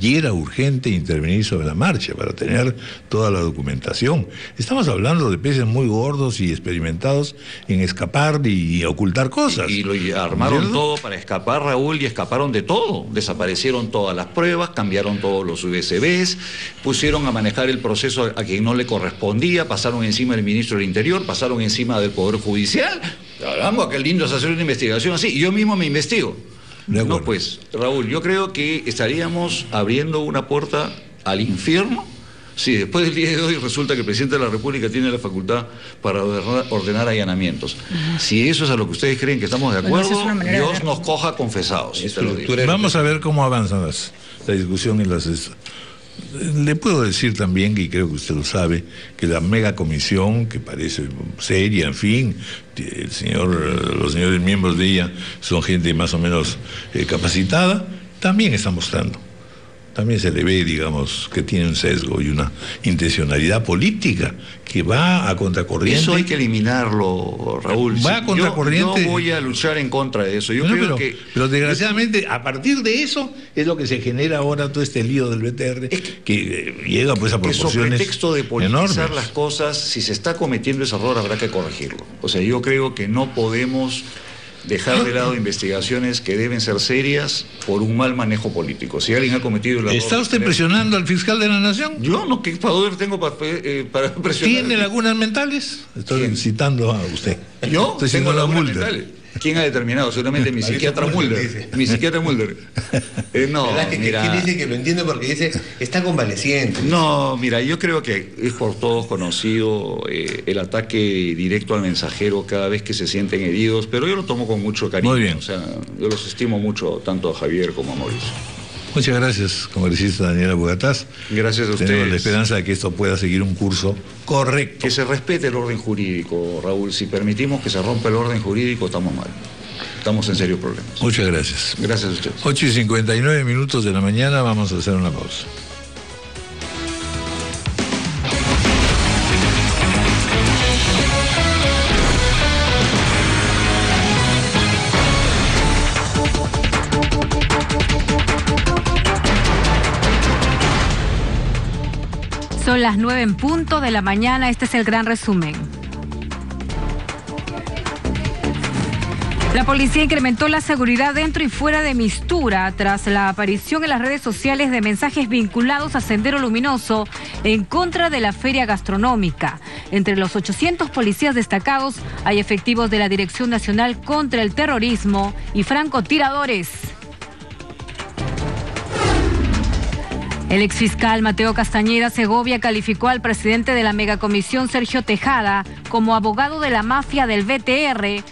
y era urgente intervenir sobre la marcha para tener toda la documentación. Estamos hablando de peces muy gordos y experimentados en escapar y ocultar cosas. Y, lo armaron todo para escapar, Raúl, y escaparon de todo. Desaparecieron todas las pruebas, cambiaron todos los USBs, pusieron a manejar el proceso a quien no le correspondía, pasaron encima del ministro del Interior, pasaron encima del Poder Judicial. Hablamos, qué lindo es hacer una investigación así. Yo mismo me investigo. No, pues, Raúl, yo creo que estaríamos abriendo una puerta al infierno si después del día de hoy resulta que el presidente de la República tiene la facultad para ordenar, allanamientos. Si eso es a lo que ustedes creen que estamos de acuerdo, Dios nos coja confesados. Vamos a ver cómo avanza la discusión y las le puedo decir también, y creo que usted lo sabe, que la mega comisión, que parece seria, en fin, el señor, los señores miembros de ella son gente más o menos eh, capacitada, también está mostrando también se le ve, digamos, que tiene un sesgo y una intencionalidad política que va a contracorriente. Eso hay que eliminarlo, Raúl. Va a contracorriente. Yo, voy a luchar en contra de eso. Yo creo pero, que... pero desgraciadamente, a partir de eso es lo que se genera ahora todo este lío del BTR, que, llega pues a proporciones que texto de politizar las cosas, si se está cometiendo ese error habrá que corregirlo. O sea, yo creo que no podemos dejar de lado investigaciones que deben ser serias por un mal manejo político. Si alguien ha cometido la ¿Está usted presionando al fiscal de la Nación? Yo no, ¿qué poder tengo para, eh, presionar? ¿Tiene lagunas mentales? Estoy citando a usted. ¿Yo? Estoy tengo lagunas mentales. ¿Quién ha determinado? Seguramente mi psiquiatra Mulder. Mi psiquiatra Mulder. Eh, no, que, mira. ¿Quién dice que lo entiende porque dice está convaleciente? No, mira, yo creo que es por todos conocido eh, el ataque directo al mensajero cada vez que se sienten heridos, pero yo lo tomo con mucho cariño. Muy bien. O sea, yo los estimo mucho, tanto a Javier como a Mauricio. Muchas gracias, congresista Daniela Bogatás. Gracias a ustedes. Tenemos la esperanza de que esto pueda seguir un curso correcto. Que se respete el orden jurídico, Raúl. Si permitimos que se rompa el orden jurídico, estamos mal. Estamos en serios problemas. Muchas gracias. Gracias a ustedes. 8 y 59 minutos de la mañana, vamos a hacer una pausa. Las nueve en punto de la mañana. Este es el gran resumen. La policía incrementó la seguridad dentro y fuera de Mistura tras la aparición en las redes sociales de mensajes vinculados a Sendero Luminoso en contra de la feria gastronómica. Entre los 800 policías destacados hay efectivos de la Dirección Nacional contra el Terrorismo y francotiradores. El exfiscal Mateo Castañeda Segovia calificó al presidente de la megacomisión Sergio Tejada como abogado de la mafia del BTR